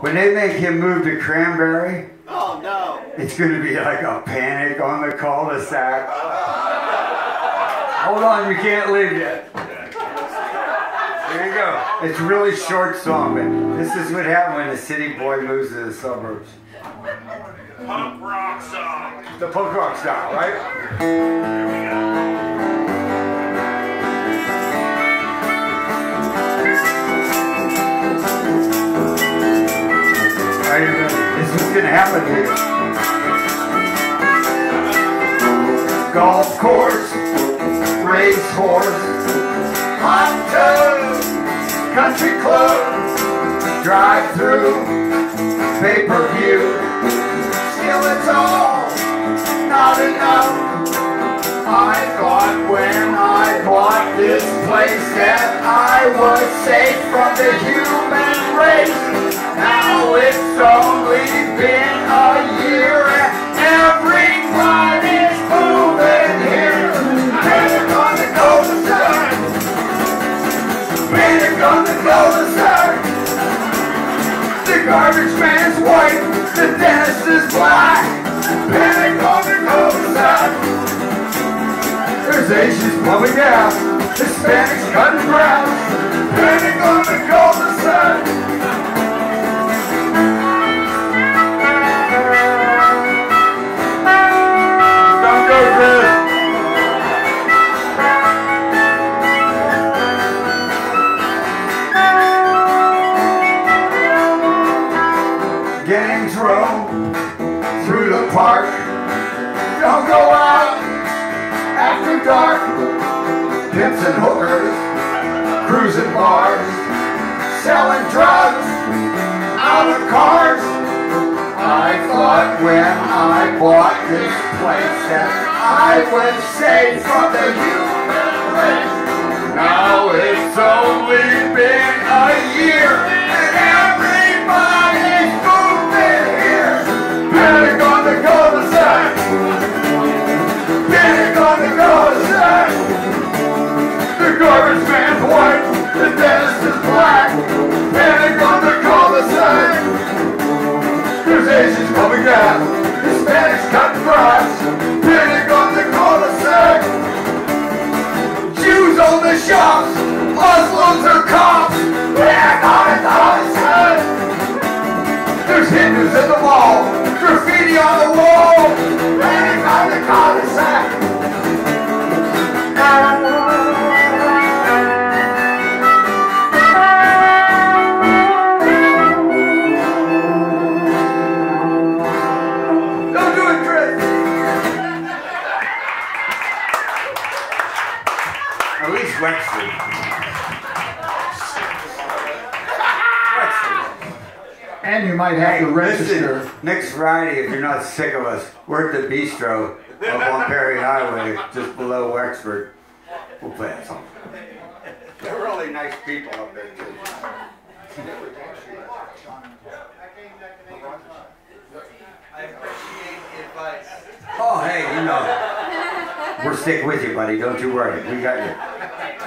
When they make him move to Cranberry, Oh no. it's going to be like a panic on the cul-de-sac. Hold on, you can't leave yet. There you go. It's a really short song, but this is what happens when a city boy moves to the suburbs. Punk rock song. The punk rock style, right? Golf course, race horse, hot tub, country club, drive through, pay per view. Still it's all not enough. I thought when I bought this place that I was safe from the human race. Now it's only garbage man's white, the dentist is black. Panic on the side. There's Asians blowing gas, Hispanics cutting grass. Panic on the golden Through the park. Don't go out after dark. Pimps and hookers, cruising bars, selling drugs out of cars. I thought when I bought this place that I was safe from the human race. Now it's garbage man's white, the dentist is black. Panic on the side. There's Asians pumping gas, Hispanics cutting grass. Panic on the cul-de-sac. Jews own the shops, Muslims are cops. Panic on the cul-de-sac. There's Hindus at the mall, graffiti on the wall. Panic on the cul-de-sac. At least Wexford. Wexford. And you might have Hey, to register. listen, next Friday, if you're not sick of us, we're at the bistro up on Perry Highway, just below Wexford. We'll play that song. They're really nice people up there, too. I appreciate the advice. Oh, hey, you know, We'll stick with you, buddy. Don't you worry. We got you.